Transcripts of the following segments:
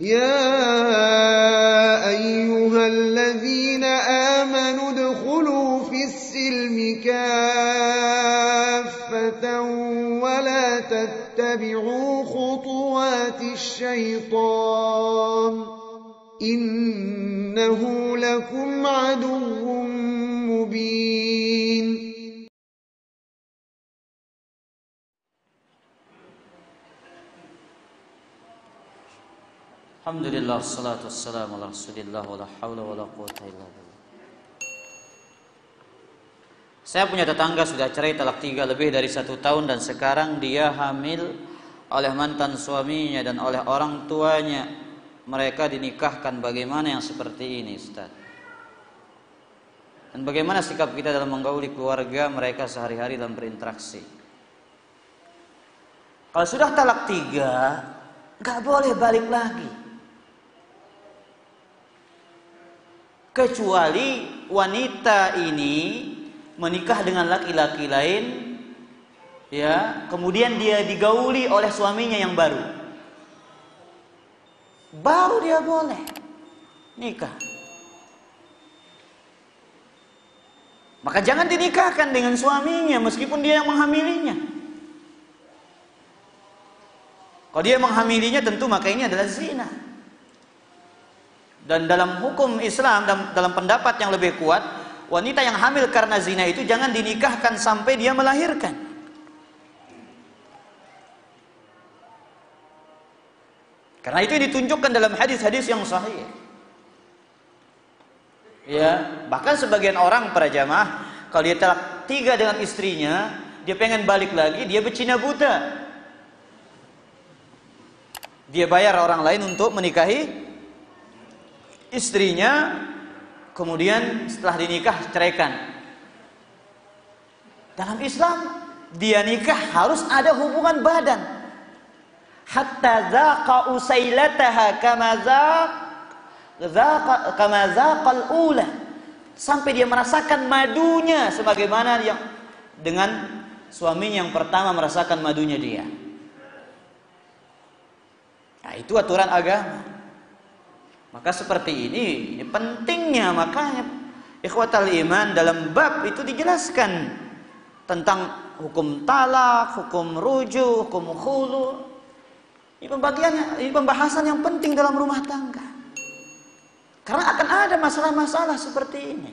يا أيها الذين آمنوا ادخلوا في السلم كافة ولا تتبعوا خطوات الشيطان إنه لكم عدو Alhamdulillah salatu wassalamu ala Rasulillah wala haula wala quwata illa billah. Saya punya tetangga sudah cerai talak tiga lebih dari satu tahun dan sekarang dia hamil oleh mantan suaminya dan oleh orang tuanya. Mereka dinikahkan bagaimana yang seperti ini Ustaz? Dan bagaimana sikap kita dalam menggauli keluarga mereka sehari-hari dalam berinteraksi? Kalau sudah talak tiga, nggak boleh balik lagi. Kecuali wanita ini menikah dengan laki-laki lain ya kemudian dia digauli oleh suaminya yang baru. Baru dia boleh nikah. Maka jangan dinikahkan dengan suaminya meskipun dia yang menghamilinya. Kalau dia menghamilinya tentu maka ini adalah zina dan dalam hukum Islam dalam, dalam pendapat yang lebih kuat, wanita yang hamil karena zina itu jangan dinikahkan sampai dia melahirkan. Karena itu ditunjukkan dalam hadis-hadis yang sahih. Ya, bahkan sebagian orang para jamaah kalau dia telah tiga dengan istrinya, dia pengen balik lagi, dia bercina buta. Dia bayar orang lain untuk menikahi istrinya kemudian setelah dinikah ceraikan. Dalam Islam dia nikah harus ada hubungan badan. Hatta zaqa usailataha kama zaq zaqa kama zaqal ula. Sampai dia merasakan madunya sebagaimana yang dengan suaminya yang pertama merasakan madunya dia. Nah, itu aturan agama. Maka seperti ini, ini pentingnya makanya ikhwatal iman dalam bab itu dijelaskan tentang hukum talak, hukum rujuk, hukum khulu. Ini pembagiannya, ini pembahasan yang penting dalam rumah tangga. Karena akan ada masalah-masalah seperti ini.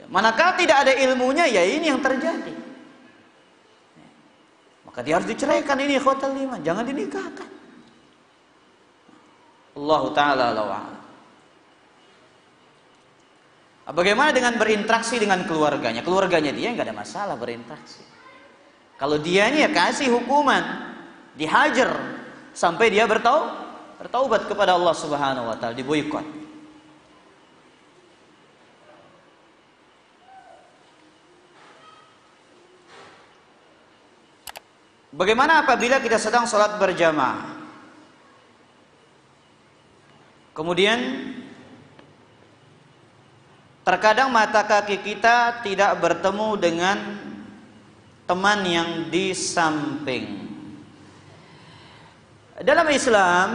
Ya, manakala tidak ada ilmunya, ya ini yang terjadi. Maka dia harus diceraikan ini ikhwatal iman, jangan dinikahkan. Allah taala Bagaimana dengan berinteraksi dengan keluarganya? Keluarganya dia nggak ada masalah berinteraksi. Kalau dia ini ya kasih hukuman, dihajar sampai dia bertau bertaubat kepada Allah Subhanahu wa taala, diboikot. Bagaimana apabila kita sedang sholat berjamaah? Kemudian terkadang mata kaki kita tidak bertemu dengan teman yang di samping. Dalam Islam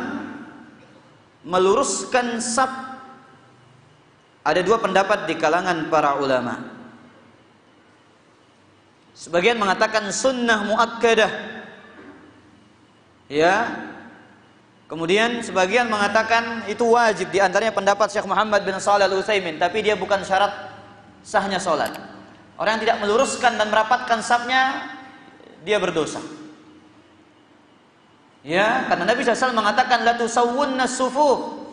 meluruskan sab ada dua pendapat di kalangan para ulama. Sebagian mengatakan sunnah muakkadah. Ya, Kemudian sebagian mengatakan itu wajib di antaranya pendapat Syekh Muhammad bin Shalih Al Utsaimin, tapi dia bukan syarat sahnya salat. Orang yang tidak meluruskan dan merapatkan safnya dia berdosa. Ya, karena Nabi SAW mengatakan la tusawwunna sufuh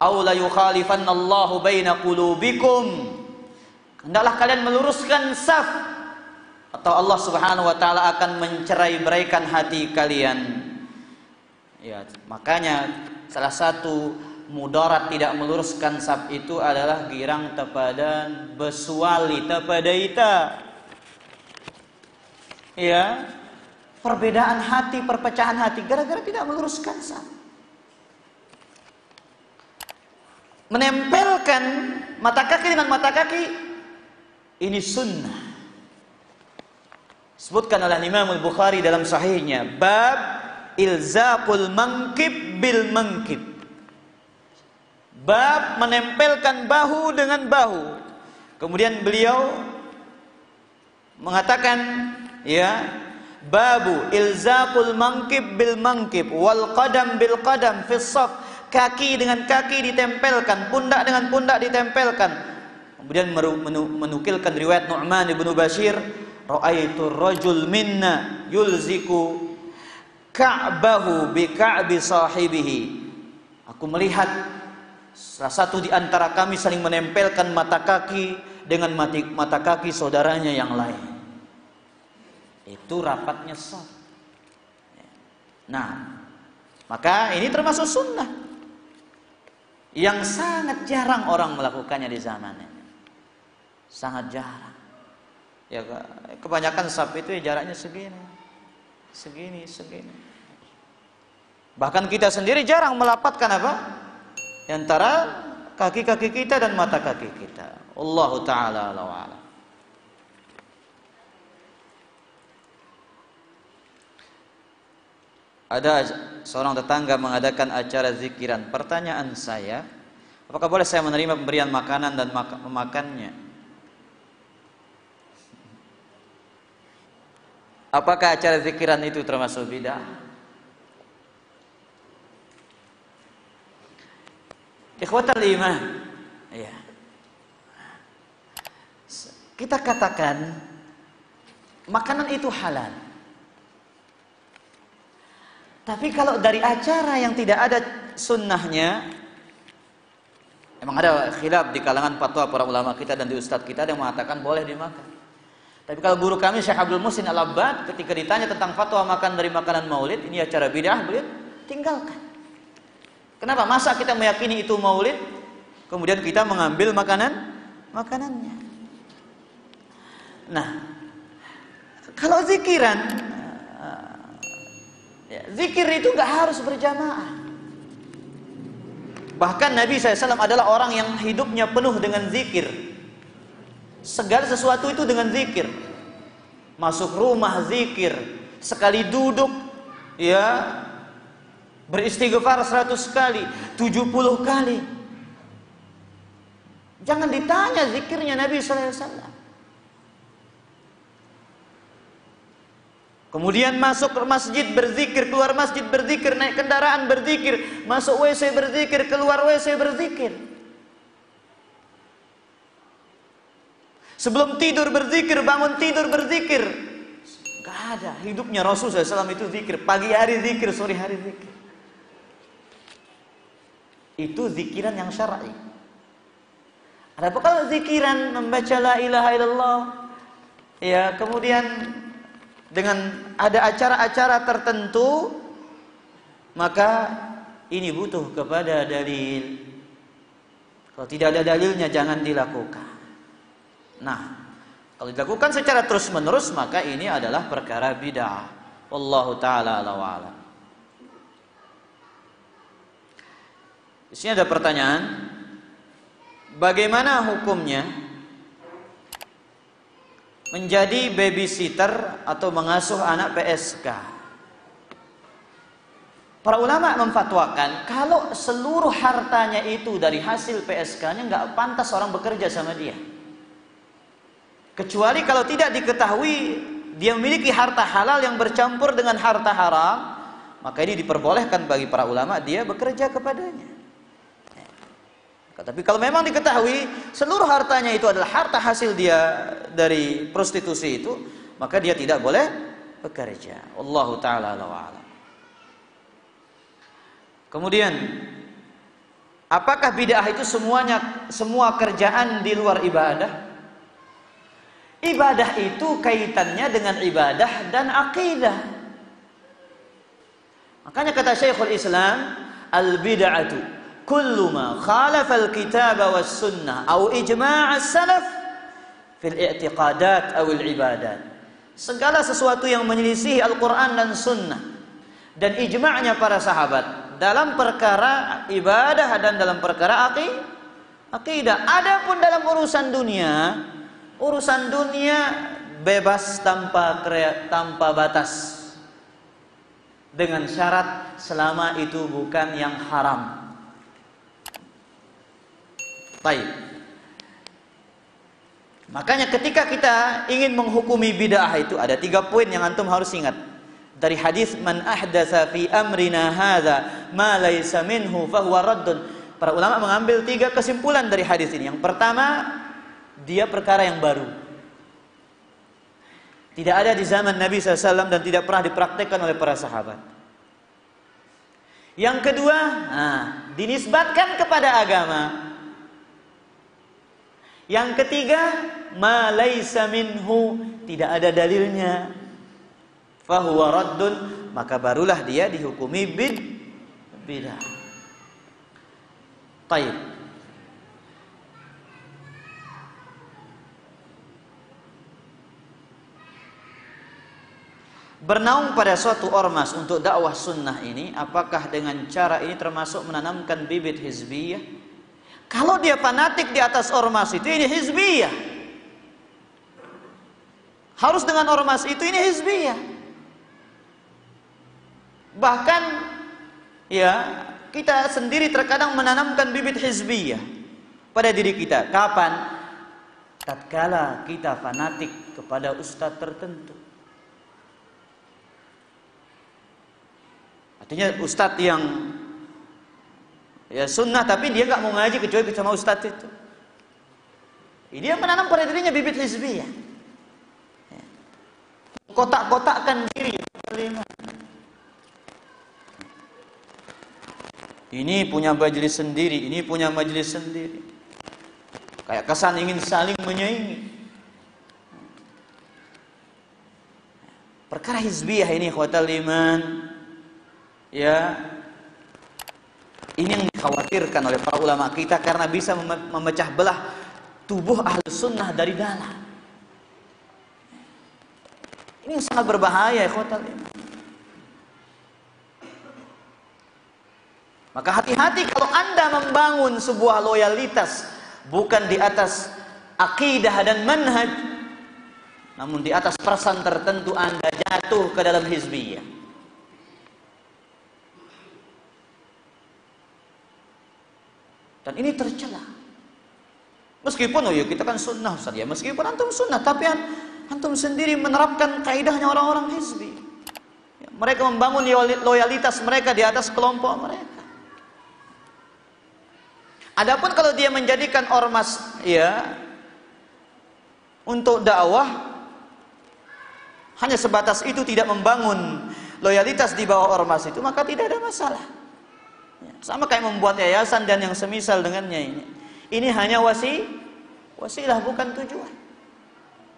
aw la yukhalifanna Allahu baina qulubikum. Hendaklah kalian meluruskan saf atau Allah Subhanahu wa taala akan mencerai-beraikan hati kalian. Ya, makanya salah satu mudarat tidak meluruskan sab itu adalah girang tepadan besuali tepada ita. Ya, perbedaan hati, perpecahan hati gara-gara tidak meluruskan sab. Menempelkan mata kaki dengan mata kaki ini sunnah. Sebutkan oleh Imam Al-Bukhari dalam sahihnya bab ilzaqul mangkib bil mangkib. Bab menempelkan bahu dengan bahu. Kemudian beliau mengatakan ya babu ilzaqul mangkib bil mangkib wal qadam bil qadam fi kaki dengan kaki ditempelkan pundak dengan pundak ditempelkan kemudian menukilkan riwayat Nu'man bin Bashir raaitu rajul minna yulziku ka'bahu bi ka'bi sahibihi aku melihat salah satu di antara kami saling menempelkan mata kaki dengan mati, mata kaki saudaranya yang lain itu rapatnya sah. Nah, maka ini termasuk sunnah yang sangat jarang orang melakukannya di zaman ini. Sangat jarang. Ya kebanyakan saf itu ya jaraknya segini. Segini, segini. Bahkan kita sendiri jarang melapatkan apa? Antara kaki-kaki kita dan mata kaki kita. Allah taala ala Ada seorang tetangga mengadakan acara zikiran. Pertanyaan saya, apakah boleh saya menerima pemberian makanan dan mak memakannya? Apakah acara zikiran itu termasuk bidah? Ikhwatal iman. Ya. Kita katakan makanan itu halal. Tapi kalau dari acara yang tidak ada sunnahnya, emang ada khilaf di kalangan fatwa para ulama kita dan di ustadz kita yang mengatakan boleh dimakan. Tapi kalau guru kami Syekh Abdul Musin Al-Abbad ketika ditanya tentang fatwa makan dari makanan maulid, ini acara bidah, beliau tinggalkan. Kenapa? Masa kita meyakini itu maulid, kemudian kita mengambil makanan makanannya. Nah, kalau zikiran Ya, zikir itu nggak harus berjamaah. Bahkan Nabi SAW adalah orang yang hidupnya penuh dengan zikir. Segala sesuatu itu dengan zikir. Masuk rumah zikir, sekali duduk ya beristighfar 100 kali, 70 kali. Jangan ditanya zikirnya Nabi SAW. Kemudian masuk ke masjid berzikir, keluar masjid berzikir, naik kendaraan berzikir, masuk WC berzikir, keluar WC berzikir. Sebelum tidur berzikir, bangun tidur berzikir. Gak ada. Hidupnya Rasul SAW itu zikir. Pagi hari zikir, sore hari zikir. Itu zikiran yang syar'i. Ada kalau zikiran membaca la ilaha illallah? Ya, kemudian dengan ada acara-acara tertentu maka ini butuh kepada dalil kalau tidak ada dalilnya jangan dilakukan nah kalau dilakukan secara terus menerus maka ini adalah perkara bid'ah wallahu taala ala di sini ada pertanyaan bagaimana hukumnya menjadi babysitter atau mengasuh anak PSK. Para ulama memfatwakan kalau seluruh hartanya itu dari hasil PSK-nya nggak pantas orang bekerja sama dia. Kecuali kalau tidak diketahui dia memiliki harta halal yang bercampur dengan harta haram, maka ini diperbolehkan bagi para ulama dia bekerja kepadanya. Tapi kalau memang diketahui seluruh hartanya itu adalah harta hasil dia dari prostitusi itu, maka dia tidak boleh bekerja. Allah taala ala Kemudian apakah bid'ah itu semuanya semua kerjaan di luar ibadah? Ibadah itu kaitannya dengan ibadah dan akidah. Makanya kata Syekhul Islam, al bid'atu kullu ma khalafa al-kitab was sunnah atau ijma' as-salaf fil i'tiqadat atau ibadat segala sesuatu yang menyelisih Al-Qur'an dan sunnah dan ijma'nya para sahabat dalam perkara ibadah dan dalam perkara akidah adapun dalam urusan dunia urusan dunia bebas tanpa tanpa batas dengan syarat selama itu bukan yang haram. Baik. Makanya ketika kita ingin menghukumi bid'ah itu ada tiga poin yang antum harus ingat. Dari hadis man ahdatsa fi amrina hadza ma laysa minhu fahuwa raddun. Para ulama mengambil tiga kesimpulan dari hadis ini. Yang pertama, dia perkara yang baru. Tidak ada di zaman Nabi SAW dan tidak pernah dipraktekkan oleh para sahabat. Yang kedua, nah, dinisbatkan kepada agama. Yang ketiga, malaysa minhu, tidak ada dalilnya. Fahuwa raddun, maka barulah dia dihukumi bid bidah. Taib. Bernaung pada suatu ormas untuk dakwah sunnah ini, apakah dengan cara ini termasuk menanamkan bibit hizbiyah? Kalau dia fanatik di atas ormas itu, ini hizbiyah. Harus dengan ormas itu, ini hizbiyah. Bahkan, ya, kita sendiri terkadang menanamkan bibit hizbiyah pada diri kita. Kapan? Tatkala kita fanatik kepada ustadz tertentu Artinya ustadz yang ya sunnah tapi dia nggak mau ngaji kecuali sama ustadz itu. Dia menanam pada dirinya bibit hizbiyah. Ya. Kotak-kotakkan diri. Ini punya majelis sendiri, ini punya majelis sendiri. Kayak kesan ingin saling menyaingi. Perkara hizbiyah ini khawatir iman ya ini yang dikhawatirkan oleh para ulama kita karena bisa memecah belah tubuh ahli sunnah dari dalam. Ini sangat berbahaya, ikhwatal Maka hati-hati kalau Anda membangun sebuah loyalitas bukan di atas akidah dan manhaj namun di atas perasaan tertentu Anda jatuh ke dalam hizbiyah. Dan ini tercela. Meskipun oh ya kita kan sunnah Ustaz ya, meskipun antum sunnah, tapi antum sendiri menerapkan kaidahnya orang-orang hizbi. Ya, mereka membangun loyalitas mereka di atas kelompok mereka. Adapun kalau dia menjadikan ormas ya untuk dakwah hanya sebatas itu tidak membangun loyalitas di bawah ormas itu maka tidak ada masalah. Sama kayak membuat yayasan dan yang semisal dengannya ini. Ini hanya wasi, wasilah bukan tujuan.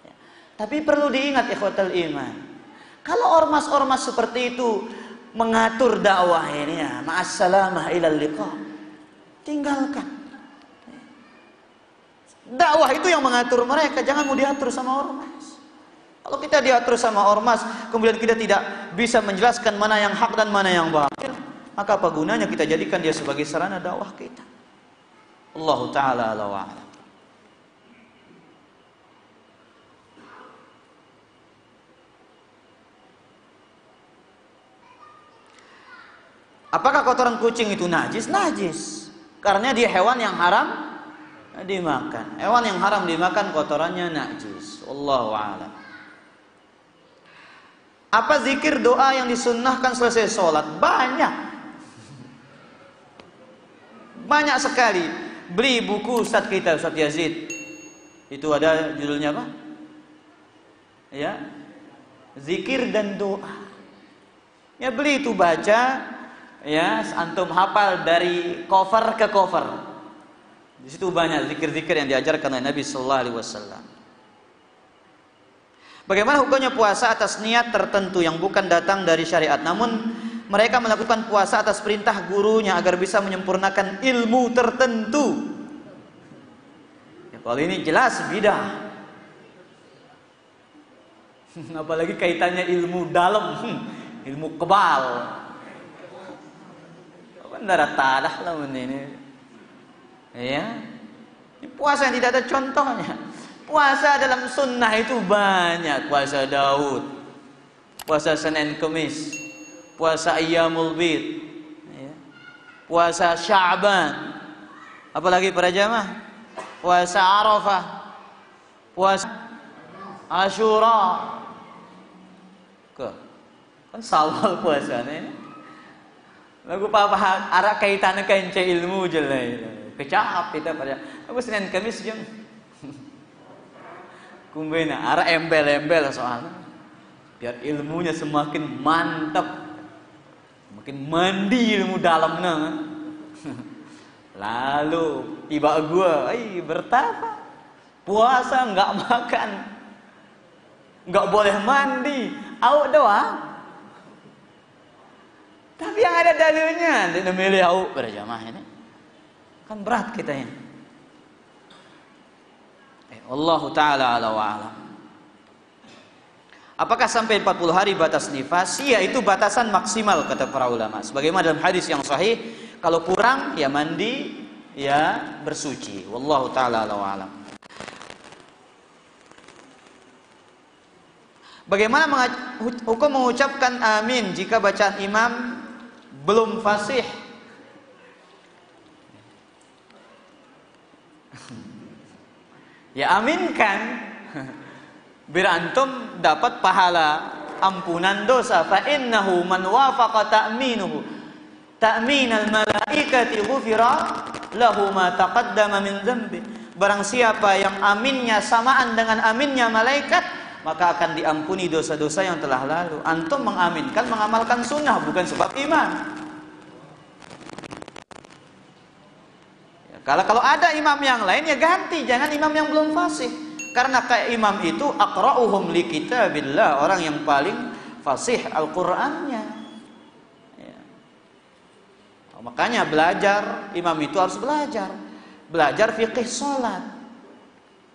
Ya. Tapi perlu diingat ikhwatal iman. Kalau ormas-ormas seperti itu mengatur dakwah ini ya, ma'assalamah ilal liqa. Tinggalkan. Dakwah itu yang mengatur mereka, jangan mau diatur sama ormas. Kalau kita diatur sama ormas, kemudian kita tidak bisa menjelaskan mana yang hak dan mana yang batil, maka apa gunanya kita jadikan dia sebagai sarana dakwah kita Allah taala ala wa Apakah kotoran kucing itu najis? Najis. Karena dia hewan yang haram dimakan. Hewan yang haram dimakan kotorannya najis. Allahu a'lam. Apa zikir doa yang disunnahkan selesai sholat? Banyak. Banyak sekali. Beli buku Ustaz kita, Ustaz Yazid. Itu ada judulnya apa? Ya. Zikir dan doa. Ya beli itu baca ya antum hafal dari cover ke cover. Di situ banyak zikir-zikir yang diajarkan oleh Nabi sallallahu alaihi wasallam. Bagaimana hukumnya puasa atas niat tertentu yang bukan datang dari syariat namun mereka melakukan puasa atas perintah gurunya agar bisa menyempurnakan ilmu tertentu. Ya, kalau ini jelas bidah. Apalagi kaitannya ilmu dalam, ilmu kebal. Tadah lah ini. Ya. Puasa yang tidak ada contohnya. Puasa dalam sunnah itu banyak. Puasa Daud. Puasa Senin Kemis puasa Ayyamul Bid, ya. puasa Sya'ban, apalagi para jamaah, puasa Arafah, puasa Ashura. Ke, kan sawal puasanya. Lagu papa arak kaitannya kence ilmu jelai. Kecap kita pada. Aku Senin Kamis jam. Kumbena arah embel-embel soalnya. Biar ilmunya semakin mantap. Mandi ilmu dalamnya. Lalu tiba ay bertapa. Puasa nggak makan. Nggak boleh mandi. Awak doa. Tapi yang ada dalilnya, tidak milih awak berjamaah ini. Kan berat kita ini. Eh, Allah Ta'ala ala wa. Apakah sampai 40 hari batas nifas? Iya, itu batasan maksimal kata para ulama. Sebagaimana dalam hadis yang sahih, kalau kurang ya mandi, ya bersuci. Wallahu taala alam. Bagaimana hukum mengucapkan amin jika bacaan imam belum fasih? ya aminkan biar antum dapat pahala ampunan dosa. Fa innahu man wafaqa ta'minuhu. Ta'min al malaikati ghufira lahu ma taqaddama min dzambi barang siapa yang aminnya samaan dengan aminnya malaikat maka akan diampuni dosa-dosa yang telah lalu. Antum mengaminkan mengamalkan sunnah bukan sebab iman. Ya, kalau kalau ada imam yang lain ya ganti. Jangan imam yang belum fasih karena kayak imam itu akra'uhum li kitabillah, orang yang paling fasih Al-Qur'annya. Ya. Oh, makanya belajar, imam itu harus belajar. Belajar fikih salat.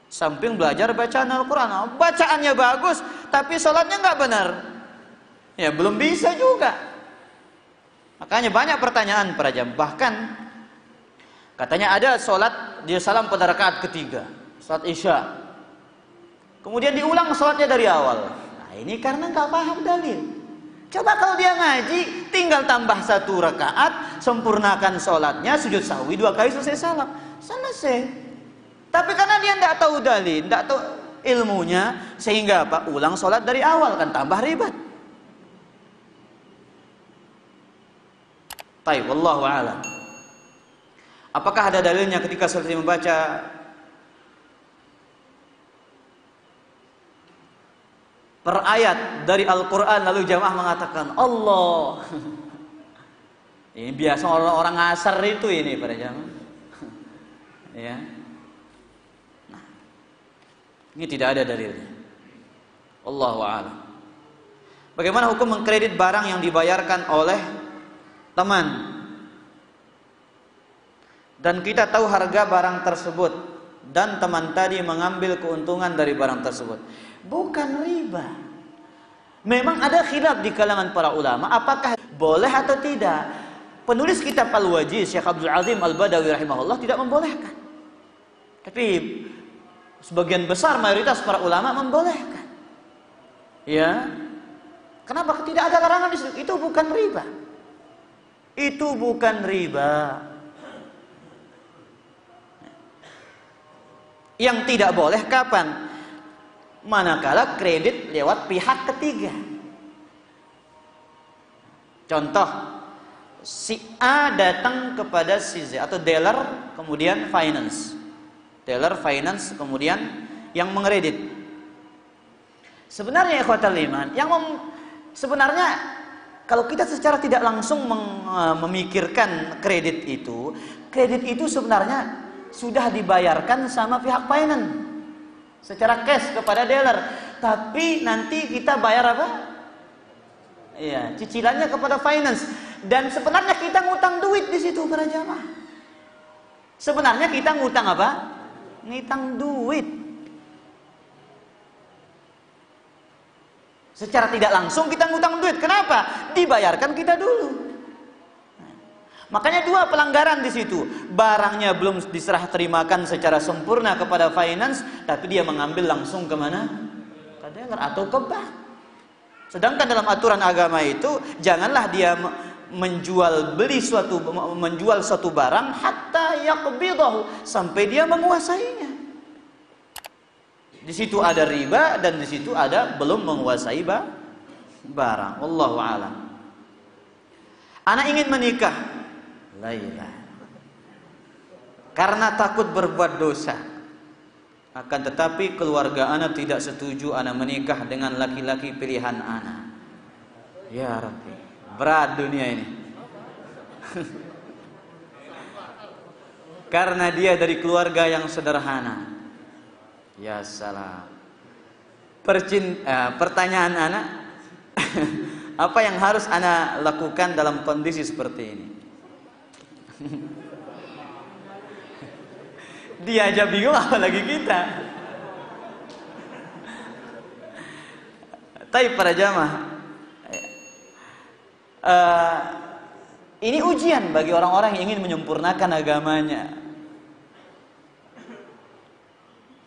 Samping belajar bacaan Al-Qur'an. Oh, bacaannya bagus, tapi salatnya nggak benar. Ya, belum bisa juga. Makanya banyak pertanyaan para jam. Bahkan katanya ada salat dia salam pada rakaat ketiga, salat Isya. Kemudian diulang sholatnya dari awal. Nah ini karena nggak paham dalil. Coba kalau dia ngaji, tinggal tambah satu rakaat, sempurnakan sholatnya, sujud sahwi dua kali selesai salam, selesai. Tapi karena dia tidak tahu dalil, tidak tahu ilmunya, sehingga apa? Ulang sholat dari awal kan tambah ribet. Taib, wallahu a'lam. Apakah ada dalilnya ketika selesai membaca per ayat dari Al-Quran lalu jamaah mengatakan Allah. Ini biasa orang-orang ngasar itu ini pada jamaah ya. Nah, ini tidak ada dalilnya. Allah a'lam. Bagaimana hukum mengkredit barang yang dibayarkan oleh teman? Dan kita tahu harga barang tersebut. Dan teman tadi mengambil keuntungan dari barang tersebut bukan riba. Memang ada khilaf di kalangan para ulama apakah boleh atau tidak. Penulis kitab Al-Wajiz Syekh Abdul Azim Al-Badawi rahimahullah tidak membolehkan. Tapi sebagian besar mayoritas para ulama membolehkan. Ya. Kenapa tidak ada larangan di situ? Itu bukan riba. Itu bukan riba. Yang tidak boleh kapan? Manakala kredit lewat pihak ketiga. Contoh, si A datang kepada si Z atau dealer kemudian finance. Dealer finance kemudian yang mengkredit. Sebenarnya ikhwatal iman, yang mem, sebenarnya kalau kita secara tidak langsung e, memikirkan kredit itu, kredit itu sebenarnya sudah dibayarkan sama pihak finance secara cash kepada dealer. Tapi nanti kita bayar apa? Iya, cicilannya kepada finance. Dan sebenarnya kita ngutang duit di situ para jamaah. Sebenarnya kita ngutang apa? Ngutang duit. Secara tidak langsung kita ngutang duit. Kenapa? Dibayarkan kita dulu. Makanya dua pelanggaran di situ. Barangnya belum diserah terimakan secara sempurna kepada finance, tapi dia mengambil langsung ke mana? Ke dealer atau ke bank. Sedangkan dalam aturan agama itu janganlah dia menjual beli suatu menjual suatu barang hatta yaqbidahu sampai dia menguasainya. Di situ ada riba dan di situ ada belum menguasai barang. Wallahu alam. Anak ingin menikah. Laila. Karena takut berbuat dosa. Akan tetapi keluarga anak tidak setuju anak menikah dengan laki-laki pilihan anak. Ya Rabbi, berat dunia ini. Karena dia dari keluarga yang sederhana. Ya salam. Percin, uh, pertanyaan anak, apa yang harus anak lakukan dalam kondisi seperti ini? Dia aja bingung apalagi kita. Tapi para jamaah, uh, ini ujian bagi orang-orang yang ingin menyempurnakan agamanya.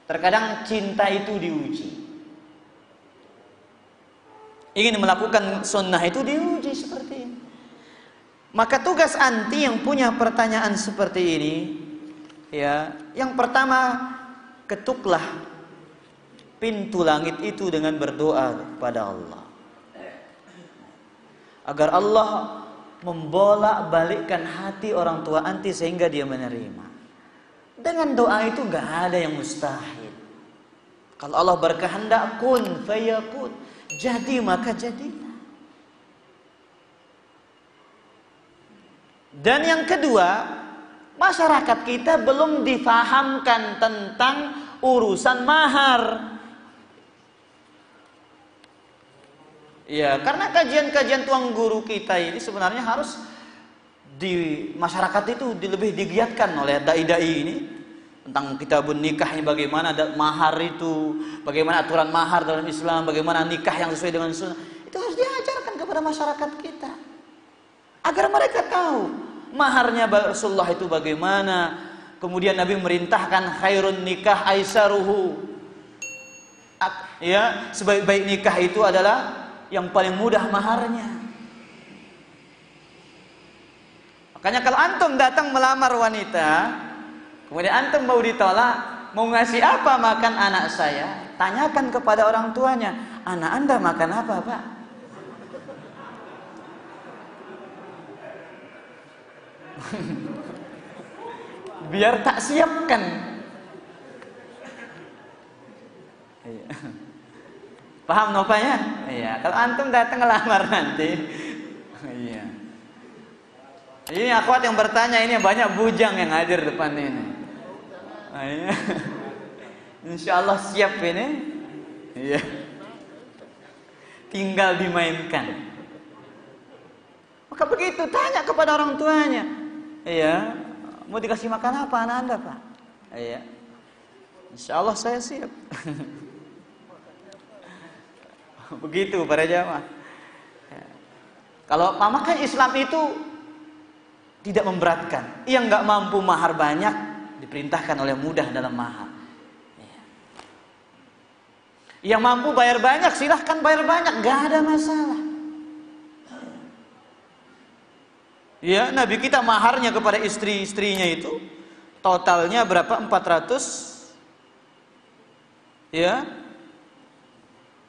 Terkadang cinta itu diuji. Ingin melakukan sunnah itu diuji seperti. Maka tugas anti yang punya pertanyaan seperti ini Ya, yang pertama ketuklah pintu langit itu dengan berdoa kepada Allah. Agar Allah membolak-balikkan hati orang tua anti sehingga dia menerima. Dengan doa itu gak ada yang mustahil. Kalau Allah berkehendak kun fayakun. Jadi maka jadilah. Dan yang kedua, Masyarakat kita belum difahamkan tentang urusan mahar. Ya, karena kajian-kajian tuang guru kita ini sebenarnya harus di masyarakat itu lebih digiatkan oleh dai-dai ini tentang kitabun nikah ini bagaimana mahar itu, bagaimana aturan mahar dalam Islam, bagaimana nikah yang sesuai dengan sunnah. Itu harus diajarkan kepada masyarakat kita agar mereka tahu maharnya Rasulullah itu bagaimana? Kemudian Nabi merintahkan khairun nikah aisaruhu. Ya sebaik-baik nikah itu adalah yang paling mudah maharnya. Makanya kalau antum datang melamar wanita kemudian antum mau ditolak mau ngasih apa makan anak saya? Tanyakan kepada orang tuanya anak anda makan apa pak biar tak siapkan. Iya. paham nopanya iya. Kalau antum datang ngelamar nanti. Iya. Ini akhwat yang bertanya ini banyak bujang yang hadir depan ini. Iya. Insya Allah siap ini. Iya. Tinggal dimainkan. Maka begitu tanya kepada orang tuanya Iya. Mau dikasih makan apa anak anda pak? Iya. Insya Allah saya siap. Begitu para jamaah. Kalau mamakan Islam itu tidak memberatkan. Yang nggak mampu mahar banyak diperintahkan oleh mudah dalam mahar. Iya. Yang mampu bayar banyak silahkan bayar banyak, gak ada masalah. Ya, Nabi kita maharnya kepada istri-istrinya itu totalnya berapa? 400 ya.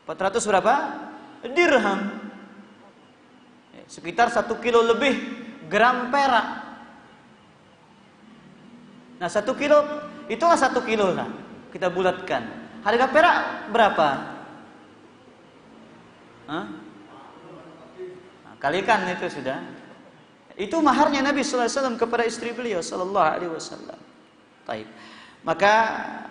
400 berapa? Dirham. Ya, sekitar satu kilo lebih gram perak. Nah, satu kilo itu nggak satu kilo lah. Kita bulatkan. Harga perak berapa? Hah? Nah, kalikan itu sudah. Itu maharnya Nabi sallallahu alaihi wasallam kepada istri beliau sallallahu alaihi wasallam. Taib. Maka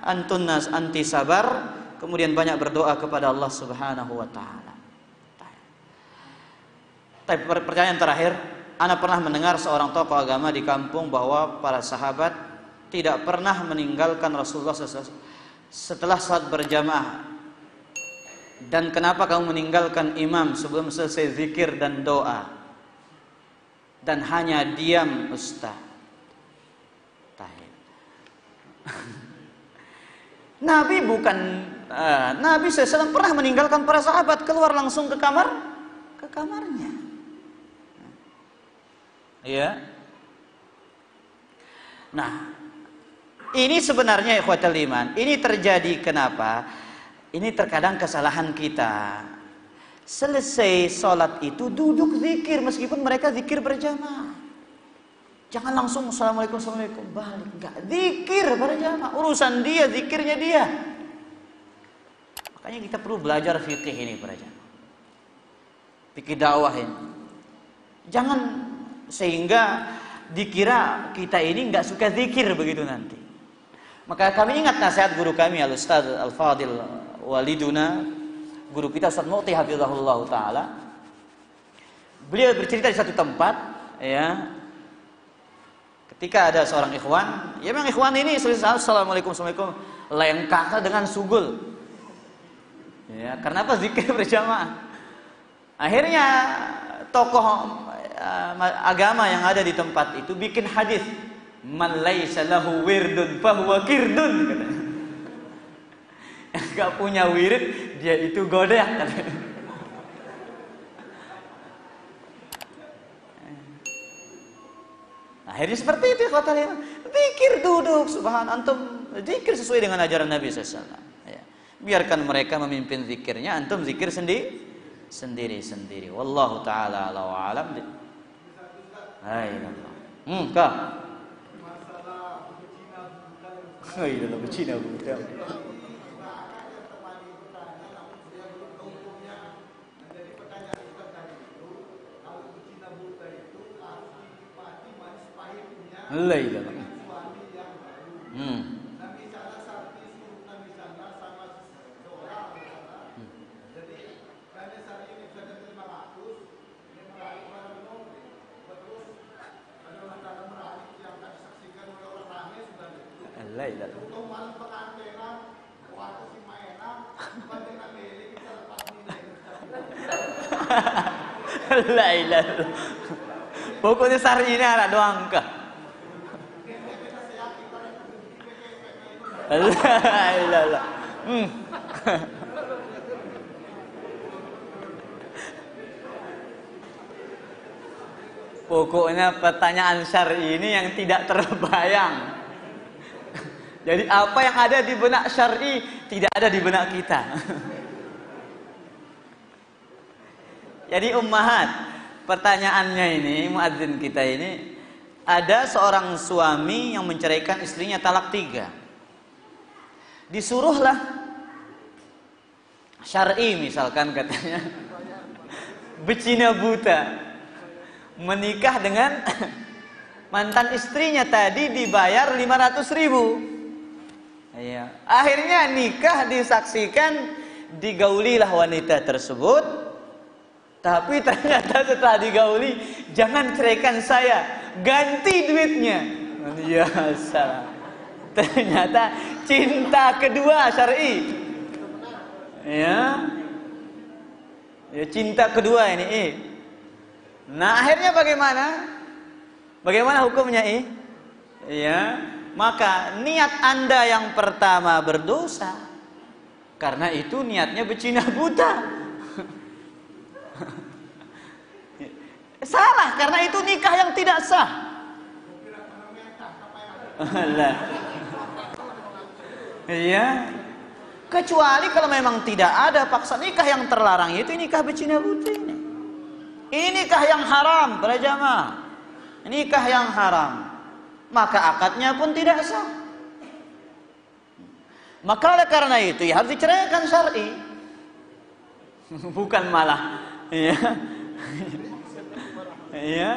antun nas anti sabar, kemudian banyak berdoa kepada Allah Subhanahu wa taala. Tapi pertanyaan terakhir, Anda pernah mendengar seorang tokoh agama di kampung bahwa para sahabat tidak pernah meninggalkan Rasulullah setelah saat berjamaah. Dan kenapa kamu meninggalkan imam sebelum selesai zikir dan doa? Dan hanya diam Ustaz. Nabi bukan uh, Nabi SAW pernah meninggalkan para sahabat keluar langsung ke kamar ke kamarnya. Ya. Nah, ini sebenarnya ikhwatul iman. Ini terjadi kenapa? Ini terkadang kesalahan kita. Selesai sholat itu duduk zikir meskipun mereka zikir berjamaah. Jangan langsung assalamualaikum assalamualaikum balik enggak zikir berjamaah urusan dia zikirnya dia. Makanya kita perlu belajar fikih ini berjamaah. Fikih dakwah ini. Jangan sehingga dikira kita ini nggak suka zikir begitu nanti. Maka kami ingat nasihat guru kami Al Ustaz Al Fadil Waliduna, guru kita Ustaz Mu'ti Hafizahullah taala. Beliau bercerita di satu tempat ya. Ketika ada seorang ikhwan, ya memang ikhwan ini Assalamualaikum Assalamualaikum lengkap dengan sugul. Ya, karena apa zikir berjamaah. Akhirnya tokoh uh, agama yang ada di tempat itu bikin hadis man laisa lahu wirdun fahuwa kirdun katanya. Yang gak punya wirid dia itu godek katanya. Akhirnya seperti itu katanya. Zikir duduk subhan antum zikir sesuai dengan ajaran Nabi SAW. Ya. Biarkan mereka memimpin zikirnya, antum zikir sendiri sendiri sendiri. Wallahu taala alam. Hai Hmm, kah? Dalam Cina budak. Hmm. La ilaha La ilaha Pokoknya sehari ini ada doang ke. Hmm. Pokoknya pertanyaan syari ini yang tidak terbayang. Jadi apa yang ada di benak syar'i tidak ada di benak kita. Jadi ummahat, pertanyaannya ini muadzin kita ini ada seorang suami yang menceraikan istrinya talak tiga. Disuruhlah syar'i misalkan katanya becina buta menikah dengan mantan istrinya tadi dibayar 500 ribu Iya. Akhirnya nikah disaksikan digaulilah wanita tersebut. Tapi ternyata setelah digauli, jangan ceraikan saya, ganti duitnya. Ya salah. Ternyata cinta kedua syar'i. Ya. Ya cinta kedua ini. Eh. Nah, akhirnya bagaimana? Bagaimana hukumnya, eh? Ya maka niat Anda yang pertama berdosa. Karena itu niatnya becina buta. Salah karena itu nikah yang tidak sah. Iya. Kecuali kalau memang tidak ada paksa nikah yang terlarang itu nikah becina buta ini. Ini yang haram, para jamaah. Nikah yang haram maka akadnya pun tidak sah. Maka oleh karena itu ya harus diceraikan syar'i. Bukan malah ya. ya.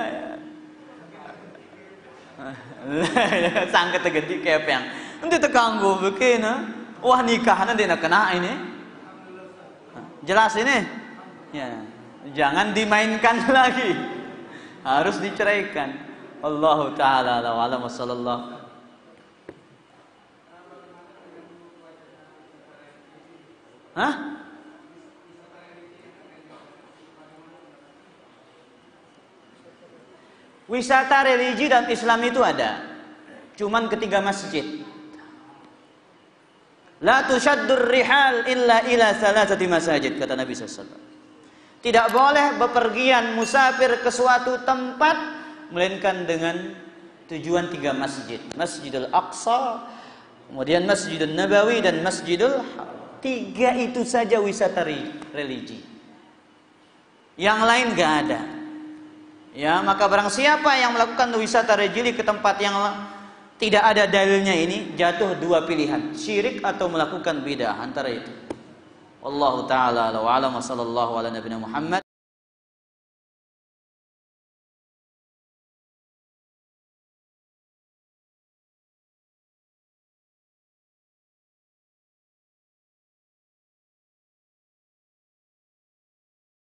Sangka tegedi yang Nanti terganggu begini. Wah nikah nanti nak kena ini. Jelas ini. Ya. Jangan dimainkan lagi. Harus diceraikan. Allah taala ala alam sallallahu Hah? Wisata religi dan Islam itu ada. Cuman ketiga masjid. La tushaddur rihal illa ila salasati masajid kata Nabi SAW. Tidak boleh bepergian musafir ke suatu tempat melainkan dengan tujuan tiga masjid. Masjidil Aqsa, kemudian Masjidil Nabawi dan Masjidil Tiga itu saja wisata religi. Yang lain gak ada. Ya, maka barang siapa yang melakukan wisata religi ke tempat yang tidak ada dalilnya ini jatuh dua pilihan, syirik atau melakukan bidah antara itu. Allah taala wa alam sallallahu ala nabiyina Muhammad